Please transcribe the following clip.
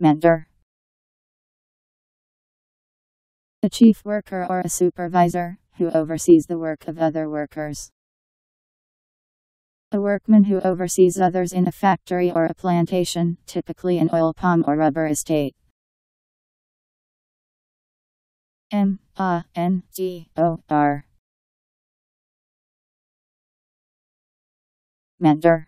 Mandor. A chief worker or a supervisor, who oversees the work of other workers. A workman who oversees others in a factory or a plantation, typically an oil palm or rubber estate. M a n d o r. Mandor.